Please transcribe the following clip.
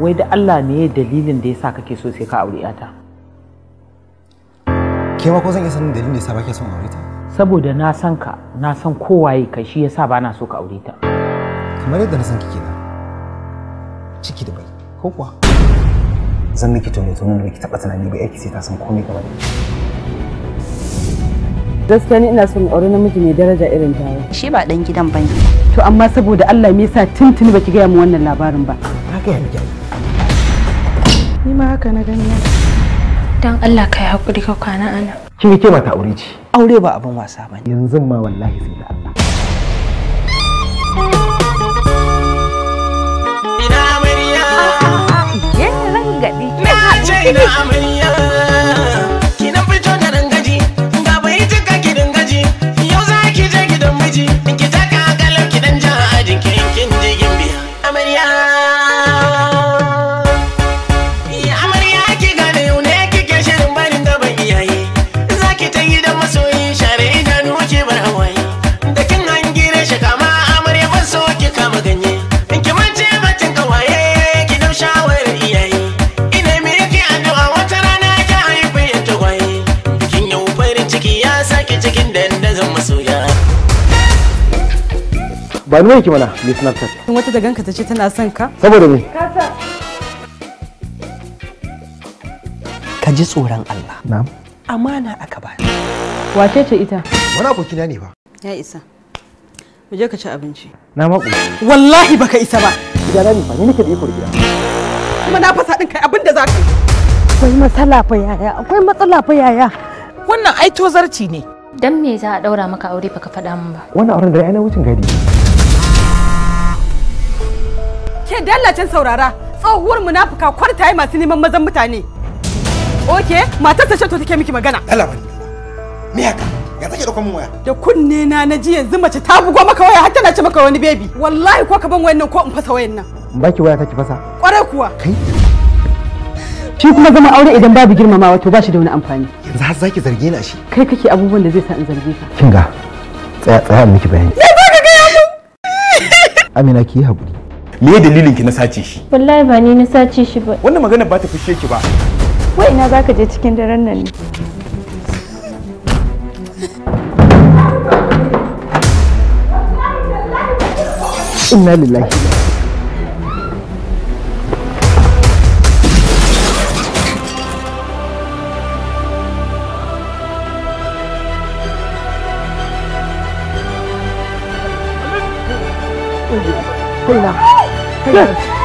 wai da Allah ne dalilin da yasa kake so sai ka aure ta ke ma ko zan iya sanin dalilin da yasa ba ke son aure ta? Saboda na san ka na san kowaye kai shi yasa ba na so ka aure ta. Kamar yadda na san kike na ciki da bai ko kuwa? Zan miki tono tono da ki taba tunani ba yake sai ta san komai game da gaskiya ni ina son aure namiji mai daraja irin tawa shi ba dan gidan ba ne. To amma saboda Allah me yasa tuntuni baki gaya mu wannan labarin ba? Haka ya miki ni ma haka na gani don Allah ka yi haƙuri ka kwana ana. kin ke mata aure ce? Aure ba abin wasa ba ne. Yanzu ma wallahi sai da Allah. Ina amarya. Na ce ina ba ni wai ki mana ni snapchat. In wata da ganka ta ce tana son ka? Saboda me? Ka ji tsoron Allah. Na'am. Amana aka ba wace ce ita? Wani abokina ne fa. Ya isa. Mu je ka ci abinci. Na maku. Wallahi baka isa ba. Gida na ne fa ni nake da iko da gida. Kuma na fasa din kai abin da za ka yi. Akwai matsala fa yaya? Akwai matsala fa yaya? Wannan ai tozarci ne. Dan me za a ɗaura maka aure baka faɗa min ba? wannan auren da ai na wucin gadi. Ke dallacin saurara tsohuwar munafuka kwartaye masu neman mazan mutane. Oke matar ta ce to take miki magana. Allah bani me haka? Ya take ɗaukan mun waya? Da kunne na na ji yanzu mace ta bugo maka waya har tana ce maka wani baby. Wallahi ko ka ban wayan nan ko in fasa wayan nan. In baki waya take fasa. Kwarai kuwa. Kai. Shi kuma zama aure idan babu girmamawa to ba shi da wani amfani. Yanzu har zaki zarge ni a shi? Kai kake abubuwan da zai sa in zarge ka. Kin ga tsaya tsaya in miki bayani. Me za ka ga mu Amina ki haƙuri me dalilin ki na sace shi? Wallahi ba ni na sace shi ba. wannan magana ba ta fishe ki ba. Wai ina zaka je cikin daren nan ne? Inna lillahi. 对呀，对以了，可。